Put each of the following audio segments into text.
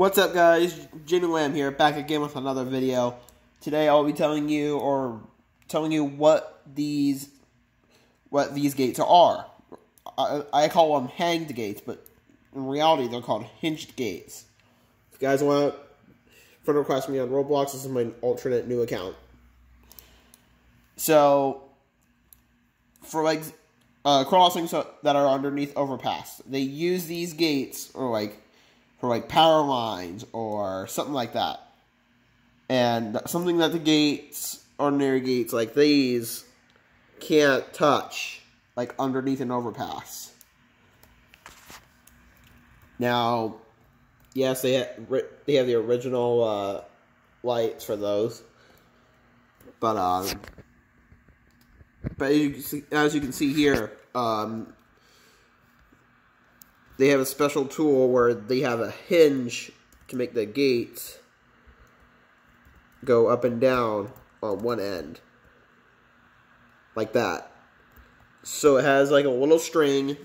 What's up guys, Jimmy Lamb here, back again with another video. Today I'll be telling you, or telling you what these, what these gates are. I, I call them hanged gates, but in reality they're called hinged gates. If you guys want to friend request me on Roblox, this is my alternate new account. So, for like uh, crossings that are underneath overpass, they use these gates, or like for like power lines or something like that. And something that the gates, ordinary gates like these, can't touch, like underneath an overpass. Now, yes, they have, they have the original uh, lights for those, but um, but as you, see, as you can see here, um, they have a special tool where they have a hinge to make the gates go up and down on one end. Like that. So it has like a little string,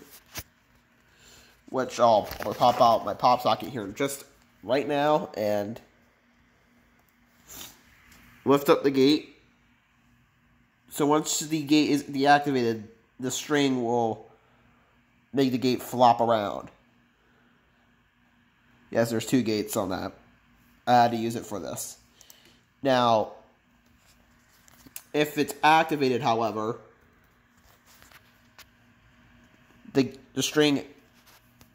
which I'll, I'll pop out my pop socket here just right now and lift up the gate. So once the gate is deactivated, the string will make the gate flop around. Yes, there's two gates on that. I had to use it for this. Now, if it's activated, however, the, the string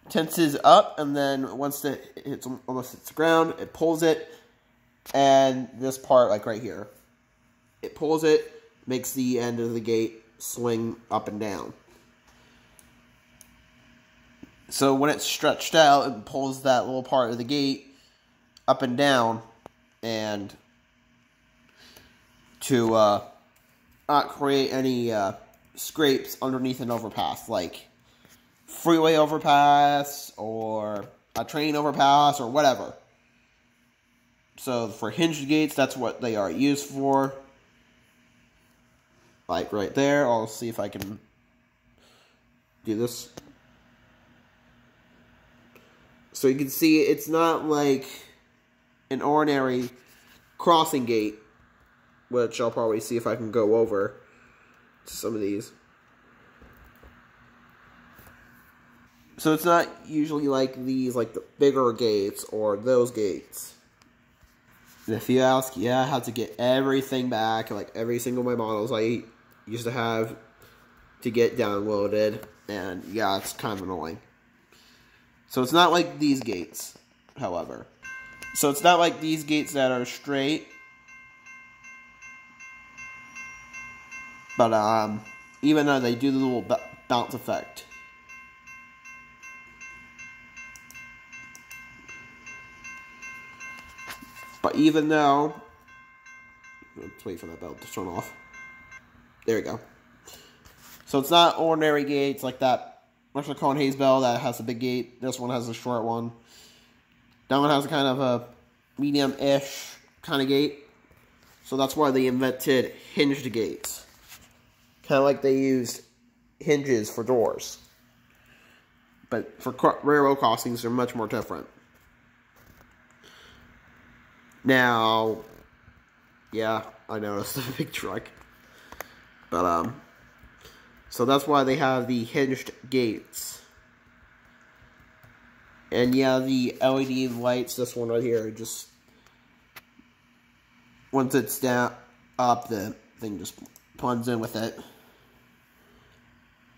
tenses up, and then once it hits almost hits the ground, it pulls it, and this part, like right here, it pulls it, makes the end of the gate swing up and down. So when it's stretched out, it pulls that little part of the gate up and down, and to uh, not create any uh, scrapes underneath an overpass, like freeway overpass or a train overpass or whatever. So for hinged gates, that's what they are used for. Like right there, I'll see if I can do this. So you can see it's not like an ordinary crossing gate, which I'll probably see if I can go over to some of these. So it's not usually like these, like the bigger gates or those gates. And if you ask, yeah, I had to get everything back, like every single of my models I used to have to get downloaded, and yeah, it's kind of annoying. So it's not like these gates, however. So it's not like these gates that are straight. But um, even though they do the little bounce effect. But even though, let's wait for that bell to turn off. There we go. So it's not ordinary gates like that Marshall Cohen Hayes Bell that has a big gate. This one has a short one. That one has a kind of a medium-ish kind of gate. So that's why they invented hinged gates. Kind of like they used hinges for doors. But for railroad crossings, they're much more different. Now, yeah, I noticed a big truck. But, um, so that's why they have the hinged gates. And yeah, the LED lights, this one right here, just once it's down up, the thing just plunges in with it.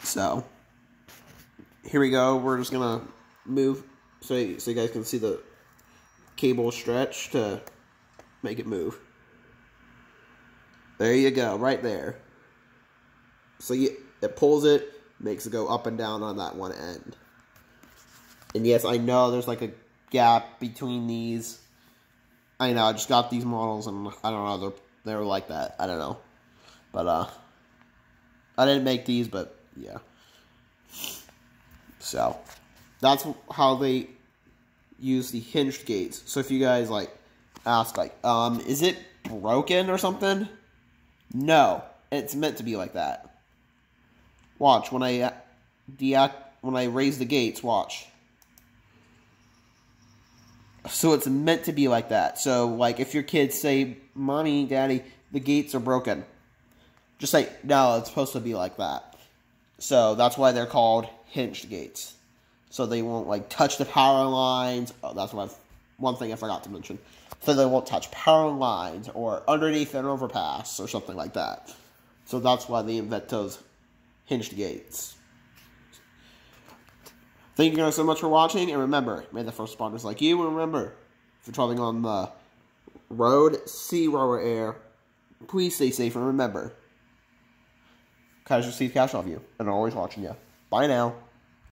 So here we go. We're just gonna move so so you guys can see the cable stretch to make it move. There you go, right there. So you it pulls it, makes it go up and down on that one end. And yes, I know there's like a gap between these. I know, I just got these models and I don't know, they're, they're like that. I don't know. But, uh, I didn't make these, but yeah. So, that's how they use the hinged gates. So if you guys, like, ask, like, um, is it broken or something? No, it's meant to be like that. Watch when I uh, deact when I raise the gates. Watch. So it's meant to be like that. So, like, if your kids say, Mommy, Daddy, the gates are broken, just say, No, it's supposed to be like that. So that's why they're called hinged gates. So they won't, like, touch the power lines. Oh, that's one, one thing I forgot to mention. So they won't touch power lines or underneath an overpass or something like that. So that's why they invent those hinged gates. Thank you guys so much for watching, and remember, may the first responders like you, and remember, if you're traveling on the road, sea, or air, please stay safe, and remember, Kaiser Steve Cash off you, and I'm always watching you. Bye now.